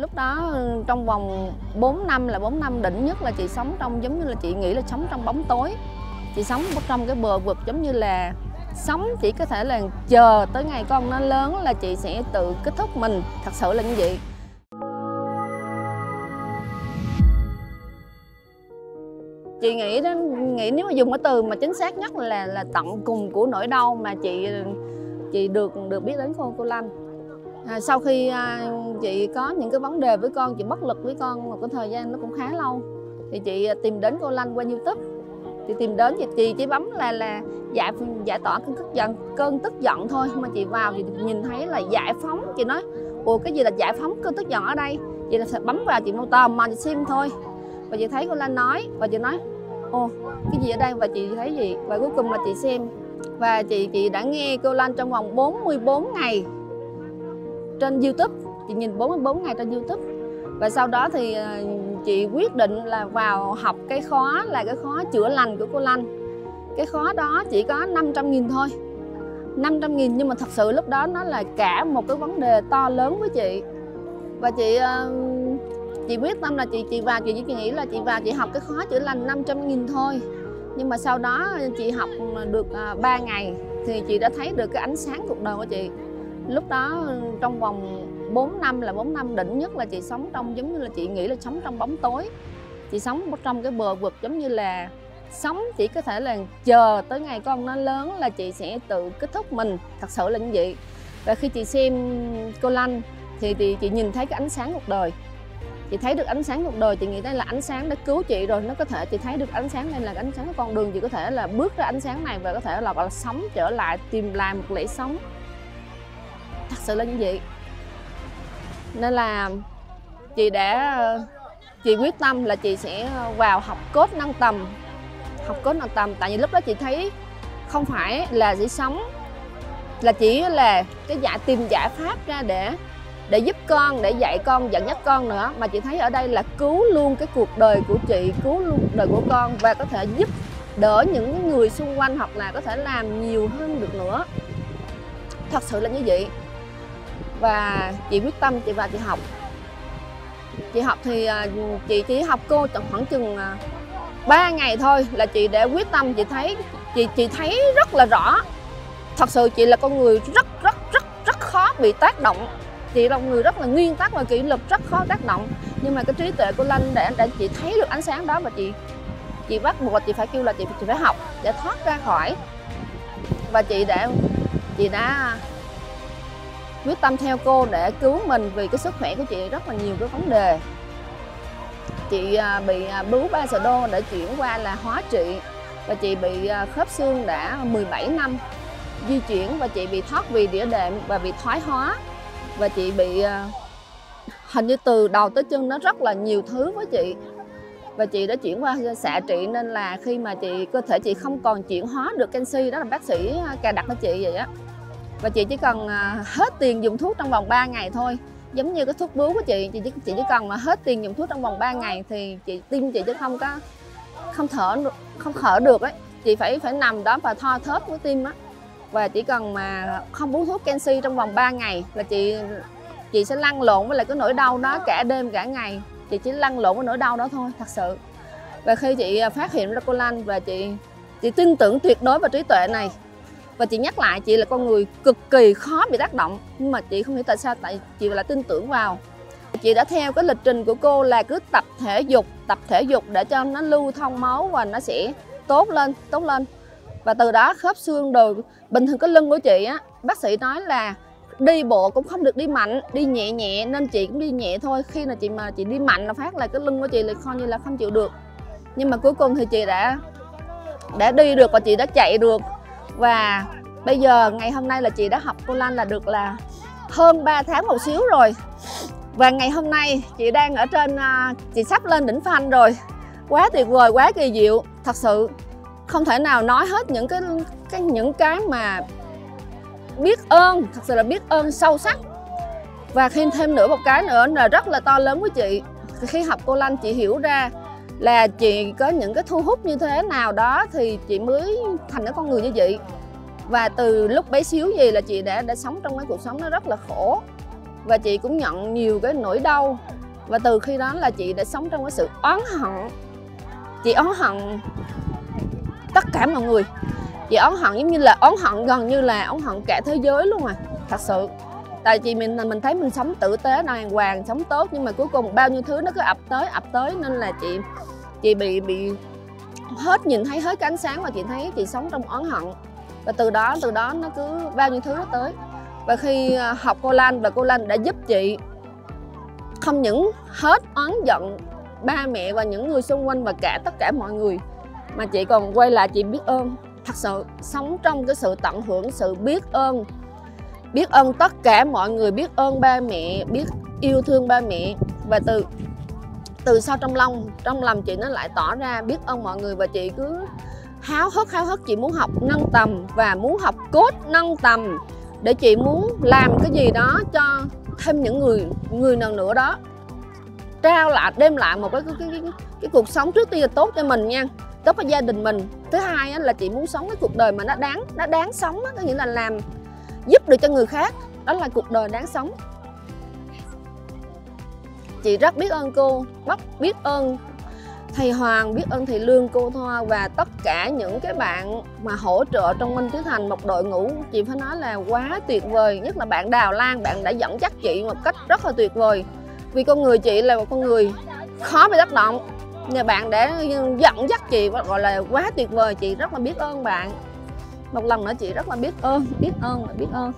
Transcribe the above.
lúc đó ừ, trong vòng 4 năm là 4 năm đỉnh nhất là chị sống trong, giống như là chị nghĩ là sống trong bóng tối. Chị sống trong cái bờ vực giống như là sống, chỉ có thể là chờ tới ngày con nó lớn là chị sẽ tự kết thúc mình. Thật sự là như vậy. Chị nghĩ đó nghĩ nếu mà dùng cái từ mà chính xác nhất là là tận cùng của nỗi đau mà chị chị được được biết đến cô cô Lâm à, sau khi à, chị có những cái vấn đề với con chị bất lực với con một cái thời gian nó cũng khá lâu thì chị à, tìm đến cô Lanh qua YouTube. Thì tìm đến thì chị chỉ bấm là là giải giải tỏa cơn tức giận cơn tức giận thôi. Mà chị vào thì nhìn thấy là giải phóng. Chị nói ủa cái gì là giải phóng cơn tức giận ở đây? Chị là bấm vào chị mô tò mà chị xem thôi. Và chị thấy cô Lan nói và chị nói ồ cái gì ở đây? Và chị thấy gì? Và cuối cùng là chị xem. Và chị chị đã nghe cô Lan trong vòng 44 ngày trên YouTube. Chị nhìn 44 ngày trên YouTube. Và sau đó thì ờ, chị quyết định là vào học cái khóa, là cái khóa chữa lành của cô Lan cái khóa đó chỉ có 500 nghìn thôi. 500 nghìn nhưng mà thật sự lúc đó nó là cả một cái vấn đề to lớn với chị. Và chị ờ, chị quyết tâm là chị chị vào chị chỉ nghĩ là chị vào chị học cái khóa chữa lành 500 nghìn thôi. Nhưng mà sau đó chị học được ờ, 3 ngày thì chị đã thấy được cái ánh sáng cuộc đời của chị lúc đó trong vòng 4 năm là 4 năm đỉnh nhất là chị sống trong giống như là chị nghĩ là sống trong bóng tối. Chị sống trong cái bờ vực giống như là sống chỉ có thể là chờ tới ngày con nó lớn là chị sẽ tự kết thúc mình. Thật sự là như vậy. Và khi chị xem cô Lanh thì, thì chị nhìn thấy cái ánh sáng cuộc đời. Chị thấy được ánh sáng cuộc đời chị nghĩ đây là ánh sáng đã cứu chị rồi nó có thể chị thấy được ánh sáng nên là ánh sáng con đường. Chị có thể là bước ra ánh sáng này và có thể là gọi là sống trở lại tìm lại một lễ sống thật sự là như vậy. Nên là chị đã, chị quyết tâm là chị sẽ vào học cốt nâng tầm. Học cốt nâng tầm, tại vì lúc đó chị thấy không phải là chỉ sống, là chỉ là cái giải tìm giải pháp ra để để giúp con, để dạy con, dẫn dắt con nữa. Mà chị thấy ở đây là cứu luôn cái cuộc đời của chị, cứu luôn cuộc đời của con và có thể giúp đỡ những người xung quanh hoặc là có thể làm nhiều hơn được nữa. Thật sự là như vậy và chị quyết tâm chị vào chị học. Chị học thì à, chị chỉ học cô khoảng chừng à, 3 ngày thôi là chị đã quyết tâm, chị thấy, chị chị thấy rất là rõ. Thật sự chị là con người rất rất rất rất khó bị tác động. Chị là một người rất là nguyên tắc và kỷ luật rất khó tác động. Nhưng mà cái trí tuệ của Lanh để để chị thấy được ánh sáng đó và chị chị bắt buộc chị phải kêu là chị chị phải học để thoát ra khỏi. Và chị đã chị đã quyết tâm theo cô để cứu mình vì cái sức khỏe của chị rất là nhiều cái vấn đề. Chị à, bị à, bướu ba sờ đô để chuyển qua là hóa trị và chị bị à, khớp xương đã 17 năm di chuyển và chị bị thoát vì đĩa đệm và bị thoái hóa và chị bị hình như từ đầu tới chân nó rất là nhiều thứ với chị và chị đã chuyển qua xạ trị nên là khi mà chị, cơ thể chị không còn chuyển hóa được canxi, đó là bác sĩ cài đặt cho chị vậy á và chị chỉ cần à, hết tiền dùng thuốc trong vòng 3 ngày thôi. Giống như cái thuốc bướu của chị chị chỉ, chị chỉ cần mà hết tiền dùng thuốc trong vòng 3 ngày thì chị tim chị chứ không có không thở không thở được ấy. Chị phải phải nằm đó và tho thớp với tim á. Và chỉ cần mà không uống thuốc canxi trong vòng 3 ngày là chị chị sẽ lăn lộn với lại cái nỗi đau đó cả đêm cả ngày. Chị chỉ lăn lộn với nỗi đau đó thôi thật sự. Và khi chị à, phát hiện ra cô Lan và chị chị tin tưởng tuyệt đối vào trí tuệ này và chị nhắc lại, chị là con người cực kỳ khó bị tác động. Nhưng mà chị không hiểu tại sao, tại chị lại tin tưởng vào. Chị đã theo cái lịch trình của cô là cứ tập thể dục, tập thể dục để cho nó lưu thông máu và nó sẽ tốt lên tốt lên. Và từ đó khớp xương đồ bình thường cái lưng của chị á, bác sĩ nói là đi bộ cũng không được đi mạnh, đi nhẹ nhẹ, nên chị cũng đi nhẹ thôi. Khi nào chị mà chị đi mạnh là phát là cái lưng của chị là coi như là không chịu được. Nhưng mà cuối cùng thì chị đã đã đi được và chị đã chạy được và bây giờ ngày hôm nay là chị đã học cô Lan là được là hơn 3 tháng một xíu rồi. Và ngày hôm nay chị đang ở trên à, chị sắp lên đỉnh phanh rồi. Quá tuyệt vời, quá kỳ diệu. Thật sự không thể nào nói hết những cái cái những cái mà biết ơn, thật sự là biết ơn sâu sắc. Và khi thêm nữa một cái nữa là rất là to lớn với chị. Khi học cô Lan, chị hiểu ra là chị có những cái thu hút như thế nào đó thì chị mới thành cái con người như vậy. Và từ lúc bé xíu gì là chị đã đã sống trong cái cuộc sống nó rất là khổ. Và chị cũng nhận nhiều cái nỗi đau. Và từ khi đó là chị đã sống trong cái sự oán hận. Chị oán hận tất cả mọi người. Chị oán hận giống như là oán hận gần như là oán hận cả thế giới luôn à thật sự tại chị mình mình thấy mình sống tử tế, đàng hoàng, sống tốt, nhưng mà cuối cùng bao nhiêu thứ nó cứ ập tới ập tới, nên là chị chị bị bị hết nhìn thấy hết cái ánh sáng và chị thấy chị sống trong oán hận. Và từ đó từ đó nó cứ bao nhiêu thứ nó tới. Và khi à, học cô Lan, và cô Lan đã giúp chị không những hết oán giận ba mẹ và những người xung quanh và cả tất cả mọi người, mà chị còn quay lại chị biết ơn. Thật sự sống trong cái sự tận hưởng, sự biết ơn biết ơn tất cả mọi người biết ơn ba mẹ biết yêu thương ba mẹ. Và từ từ sau trong lòng trong lòng chị nó lại tỏ ra biết ơn mọi người. Và chị cứ háo hức háo hức. Chị muốn học nâng tầm và muốn học cốt nâng tầm để chị muốn làm cái gì đó cho thêm những người người nào nữa đó. Trao lại đem lại một cái cái, cái, cái, cái cuộc sống trước tiên là tốt cho mình nha. Tốt cho gia đình mình. Thứ hai là chị muốn sống cái cuộc đời mà nó đáng nó đáng sống đó, có nghĩa là làm giúp được cho người khác. Đó là cuộc đời đáng sống. Chị rất biết ơn cô, rất biết ơn thầy Hoàng, biết ơn thầy Lương, cô Thoa và tất cả những cái bạn mà hỗ trợ trong Minh Tiến Thành một đội ngũ. Chị phải nói là quá tuyệt vời, nhất là bạn Đào Lan, bạn đã dẫn dắt chị một cách rất là tuyệt vời. Vì con người chị là một con người khó bị tác động. Nhà bạn đã dẫn dắt chị, gọi là quá tuyệt vời. Chị rất là biết ơn bạn một lần nữa chị rất là biết ơn biết ơn và biết ơn.